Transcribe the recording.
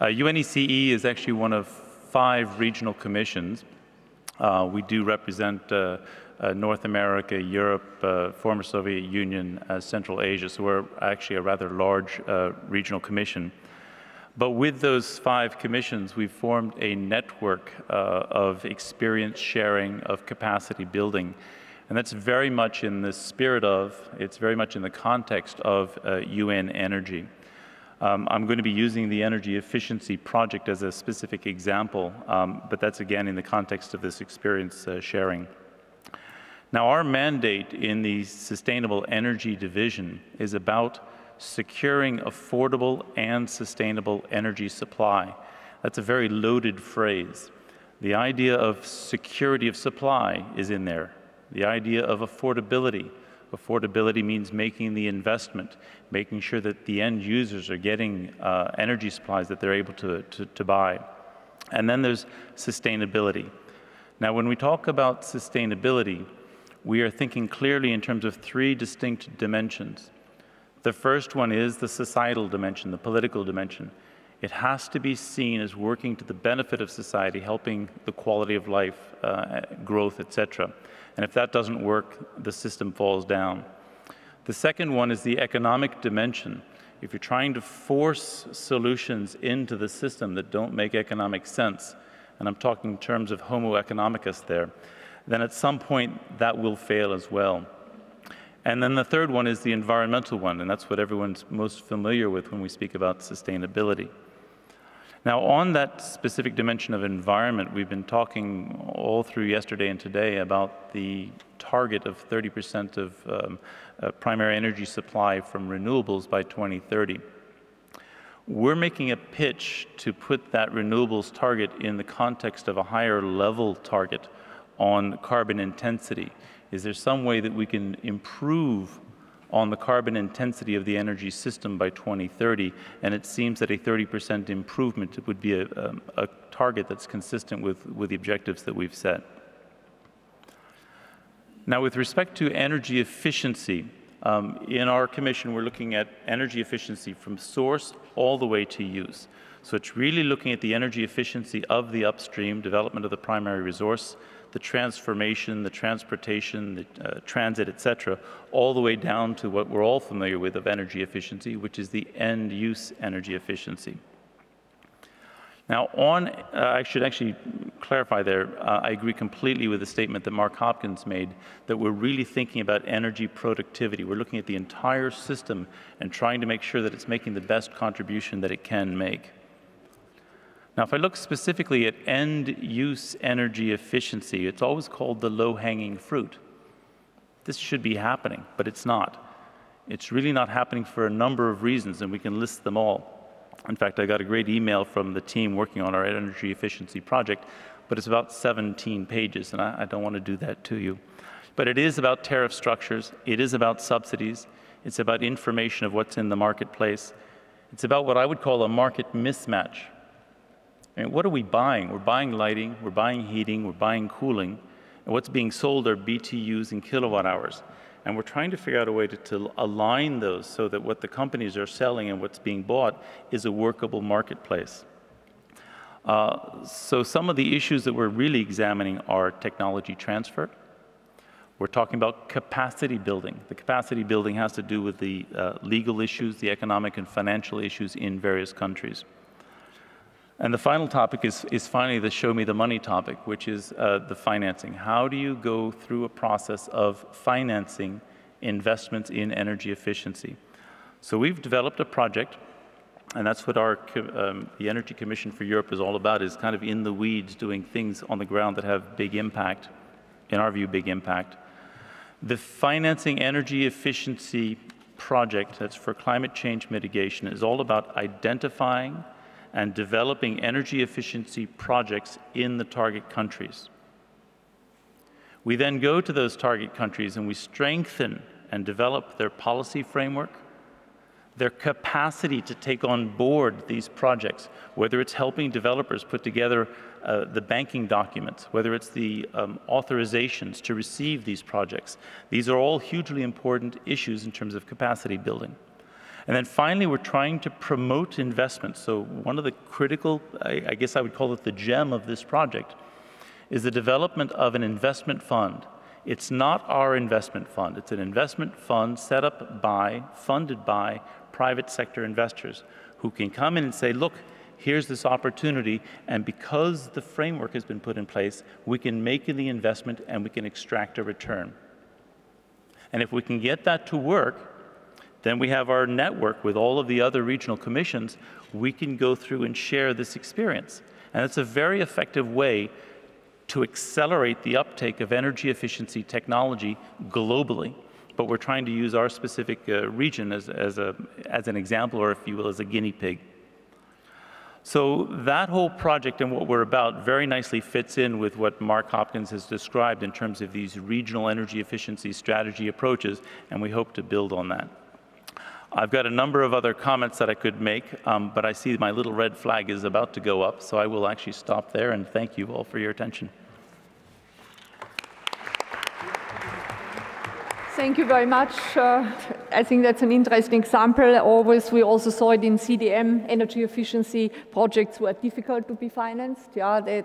Uh, UNECE is actually one of five regional commissions. Uh, we do represent uh, uh, North America, Europe, uh, former Soviet Union, Central Asia, so we're actually a rather large regional commission. But with those five commissions, we've formed a network of experience sharing, of capacity building, and that's very much in the spirit of, it's very much in the context of uh, UN energy. Um, I'm going to be using the energy efficiency project as a specific example, um, but that's again in the context of this experience uh, sharing. Now, our mandate in the Sustainable Energy Division is about securing affordable and sustainable energy supply. That's a very loaded phrase. The idea of security of supply is in there the idea of affordability. Affordability means making the investment, making sure that the end users are getting uh, energy supplies that they're able to, to, to buy. And then there's sustainability. Now, when we talk about sustainability, we are thinking clearly in terms of three distinct dimensions. The first one is the societal dimension, the political dimension. It has to be seen as working to the benefit of society, helping the quality of life, uh, growth, etc. And if that doesn't work, the system falls down. The second one is the economic dimension. If you're trying to force solutions into the system that don't make economic sense, and I'm talking in terms of homo economicus there, then at some point that will fail as well. And then the third one is the environmental one, and that's what everyone's most familiar with when we speak about sustainability. Now, on that specific dimension of environment, we've been talking all through yesterday and today about the target of 30% of um, uh, primary energy supply from renewables by 2030. We're making a pitch to put that renewables target in the context of a higher level target on carbon intensity. Is there some way that we can improve on the carbon intensity of the energy system by 2030, and it seems that a 30% improvement would be a, a, a, target that's consistent with, with the objectives that we've set. Now, with respect to energy efficiency, um, in our commission, we're looking at energy efficiency from source all the way to use. So it's really looking at the energy efficiency of the upstream development of the primary resource, the transformation, the transportation, the uh, transit, et cetera, all the way down to what we're all familiar with of energy efficiency, which is the end use energy efficiency. Now, on, uh, I should actually clarify there, uh, I agree completely with the statement that Mark Hopkins made that we're really thinking about energy productivity. We're looking at the entire system and trying to make sure that it's making the best contribution that it can make. Now, if I look specifically at end use energy efficiency, it's always called the low hanging fruit. This should be happening, but it's not. It's really not happening for a number of reasons, and we can list them all. In fact, I got a great email from the team working on our energy efficiency project, but it's about 17 pages, and I, I don't want to do that to you. But it is about tariff structures, it is about subsidies, it's about information of what's in the marketplace, it's about what I would call a market mismatch and what are we buying? We're buying lighting, we're buying heating, we're buying cooling, and what's being sold are BTUs and kilowatt hours. And we're trying to figure out a way to, to, align those so that what the companies are selling and what's being bought is a workable marketplace. Uh, so some of the issues that we're really examining are technology transfer. We're talking about capacity building. The capacity building has to do with the uh, legal issues, the economic and financial issues in various countries. And the final topic is, is finally the show me the money topic, which is uh, the financing. How do you go through a process of financing investments in energy efficiency? So we've developed a project, and that's what our, um, the Energy Commission for Europe is all about, is kind of in the weeds, doing things on the ground that have big impact, in our view, big impact. The Financing Energy Efficiency project that's for climate change mitigation is all about identifying and developing energy efficiency projects in the target countries. We then go to those target countries and we strengthen and develop their policy framework, their capacity to take on board these projects, whether it's helping developers put together uh, the banking documents, whether it's the um, authorizations to receive these projects. These are all hugely important issues in terms of capacity building. And then finally, we're trying to promote investment. So one of the critical, I, I guess I would call it the gem of this project, is the development of an investment fund. It's not our investment fund. It's an investment fund set up by, funded by private sector investors who can come in and say, look, here's this opportunity, and because the framework has been put in place, we can make the investment and we can extract a return. And if we can get that to work, then we have our network with all of the other regional commissions. We can go through and share this experience. And it's a very effective way to accelerate the uptake of energy efficiency technology globally. But we're trying to use our specific uh, region as, as, a, as an example, or if you will, as a guinea pig. So that whole project and what we're about very nicely fits in with what Mark Hopkins has described in terms of these regional energy efficiency strategy approaches, and we hope to build on that. I've got a number of other comments that I could make, um, but I see my little red flag is about to go up, so I will actually stop there and thank you all for your attention. Thank you very much. Uh, I think that's an interesting example. Always, we also saw it in CDM, energy efficiency projects were difficult to be financed. Yeah, they,